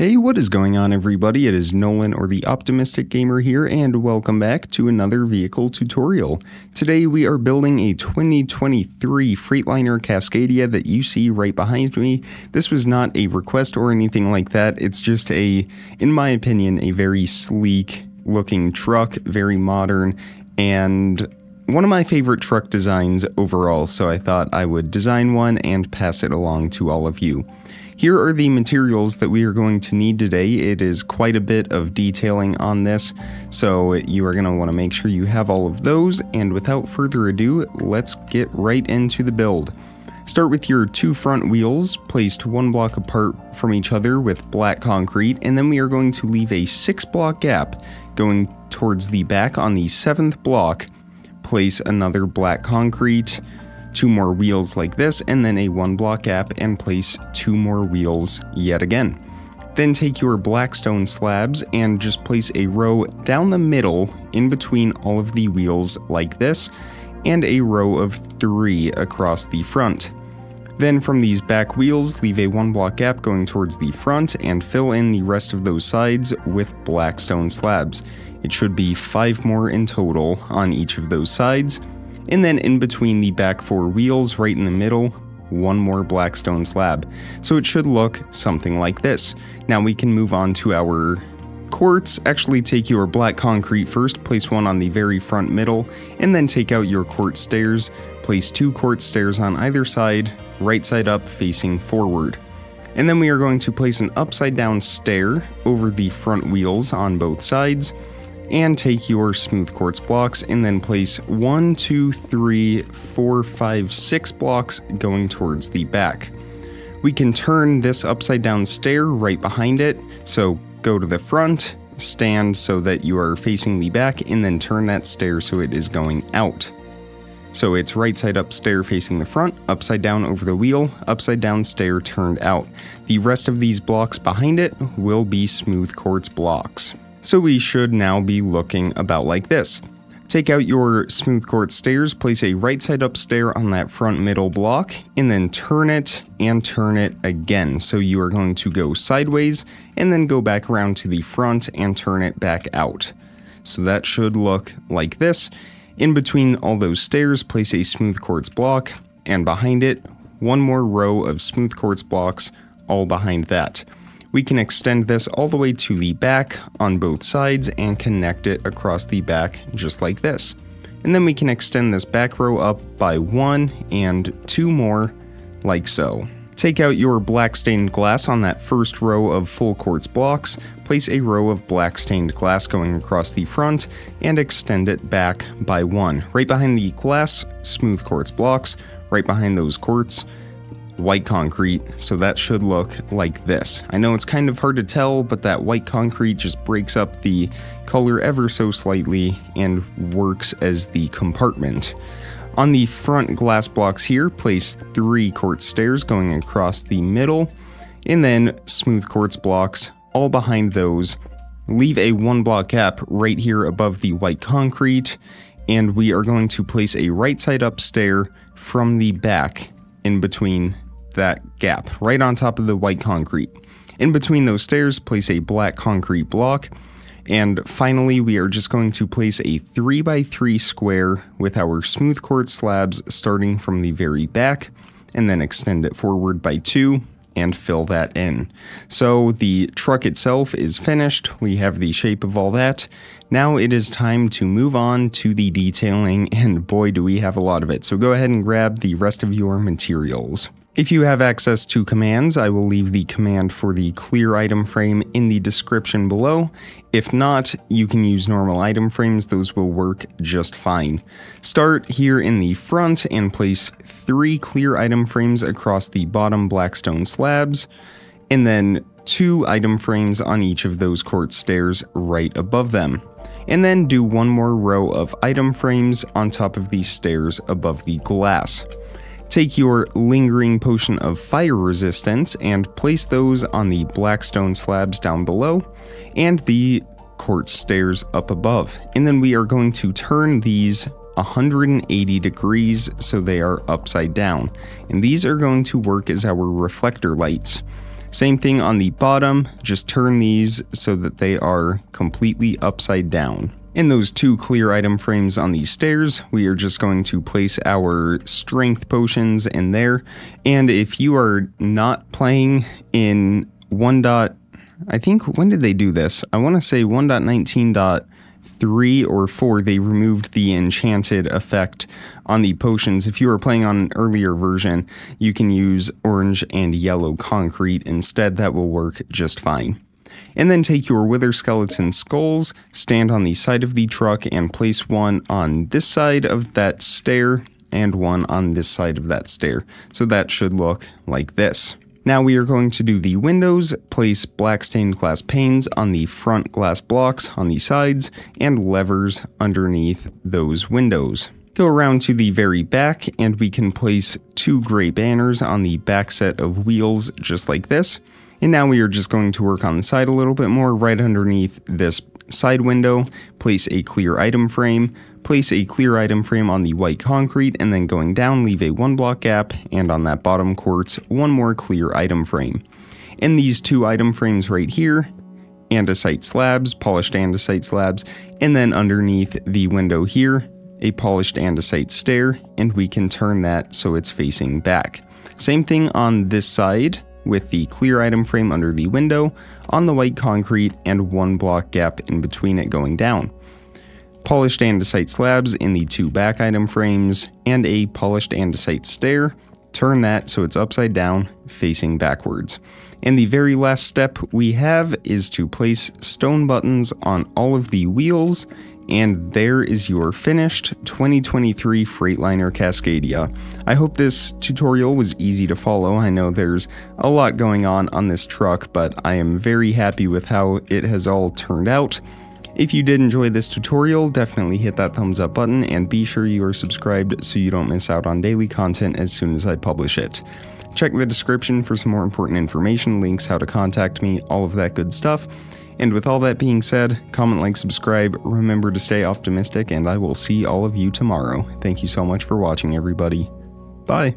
Hey, what is going on, everybody? It is Nolan or the Optimistic Gamer here, and welcome back to another vehicle tutorial. Today, we are building a 2023 Freightliner Cascadia that you see right behind me. This was not a request or anything like that. It's just a, in my opinion, a very sleek looking truck, very modern, and one of my favorite truck designs overall, so I thought I would design one and pass it along to all of you. Here are the materials that we are going to need today. It is quite a bit of detailing on this, so you are going to want to make sure you have all of those. And without further ado, let's get right into the build. Start with your two front wheels placed one block apart from each other with black concrete, and then we are going to leave a six block gap going towards the back on the seventh block. Place another black concrete two more wheels like this, and then a one block gap and place two more wheels yet again. Then take your blackstone slabs and just place a row down the middle in between all of the wheels like this, and a row of three across the front. Then from these back wheels, leave a one block gap going towards the front and fill in the rest of those sides with blackstone slabs. It should be five more in total on each of those sides, and then in between the back four wheels, right in the middle, one more blackstone slab. So it should look something like this. Now we can move on to our quartz. Actually take your black concrete first, place one on the very front middle, and then take out your quartz stairs. Place two quartz stairs on either side, right side up facing forward. And then we are going to place an upside down stair over the front wheels on both sides and take your smooth quartz blocks and then place one, two, three, four, five, six blocks going towards the back. We can turn this upside down stair right behind it, so go to the front, stand so that you are facing the back, and then turn that stair so it is going out. So it's right side up stair facing the front, upside down over the wheel, upside down stair turned out. The rest of these blocks behind it will be smooth quartz blocks. So we should now be looking about like this. Take out your smooth quartz stairs, place a right side up stair on that front middle block, and then turn it and turn it again. So you are going to go sideways and then go back around to the front and turn it back out. So that should look like this. In between all those stairs, place a smooth quartz block, and behind it, one more row of smooth quartz blocks all behind that. We can extend this all the way to the back on both sides and connect it across the back just like this. And then we can extend this back row up by one and two more like so. Take out your black stained glass on that first row of full quartz blocks, place a row of black stained glass going across the front, and extend it back by one. Right behind the glass, smooth quartz blocks, right behind those quartz, white concrete, so that should look like this. I know it's kind of hard to tell, but that white concrete just breaks up the color ever so slightly and works as the compartment. On the front glass blocks here, place three quartz stairs going across the middle, and then smooth quartz blocks all behind those. Leave a one block gap right here above the white concrete, and we are going to place a right side up stair from the back in between that gap right on top of the white concrete. In between those stairs, place a black concrete block. And finally, we are just going to place a 3x3 square with our smooth quartz slabs starting from the very back, and then extend it forward by 2 and fill that in. So the truck itself is finished, we have the shape of all that. Now it is time to move on to the detailing, and boy do we have a lot of it. So go ahead and grab the rest of your materials. If you have access to commands, I will leave the command for the clear item frame in the description below. If not, you can use normal item frames, those will work just fine. Start here in the front and place three clear item frames across the bottom blackstone slabs, and then two item frames on each of those quartz stairs right above them. And then do one more row of item frames on top of these stairs above the glass. Take your lingering potion of fire resistance and place those on the blackstone slabs down below and the quartz stairs up above. And then we are going to turn these 180 degrees so they are upside down. And these are going to work as our reflector lights. Same thing on the bottom, just turn these so that they are completely upside down. In those two clear item frames on these stairs, we are just going to place our strength potions in there. And if you are not playing in 1. I think, when did they do this? I want to say 1.19.3 or 4, they removed the enchanted effect on the potions. If you are playing on an earlier version, you can use orange and yellow concrete instead. That will work just fine and then take your wither skeleton skulls, stand on the side of the truck, and place one on this side of that stair and one on this side of that stair. So that should look like this. Now we are going to do the windows, place black stained glass panes on the front glass blocks on the sides, and levers underneath those windows. Go around to the very back and we can place two gray banners on the back set of wheels just like this. And now we are just going to work on the side a little bit more right underneath this side window, place a clear item frame, place a clear item frame on the white concrete, and then going down leave a one block gap, and on that bottom quartz, one more clear item frame. In these two item frames right here, andesite slabs, polished andesite slabs, and then underneath the window here, a polished andesite stair, and we can turn that so it's facing back. Same thing on this side, with the clear item frame under the window, on the white concrete, and one block gap in between it going down. Polished andesite slabs in the two back item frames, and a polished andesite stair. Turn that so it's upside down, facing backwards. And the very last step we have is to place stone buttons on all of the wheels and there is your finished 2023 Freightliner Cascadia. I hope this tutorial was easy to follow. I know there's a lot going on on this truck, but I am very happy with how it has all turned out. If you did enjoy this tutorial, definitely hit that thumbs up button and be sure you are subscribed so you don't miss out on daily content as soon as I publish it. Check the description for some more important information, links, how to contact me, all of that good stuff. And with all that being said, comment, like, subscribe, remember to stay optimistic, and I will see all of you tomorrow. Thank you so much for watching, everybody. Bye.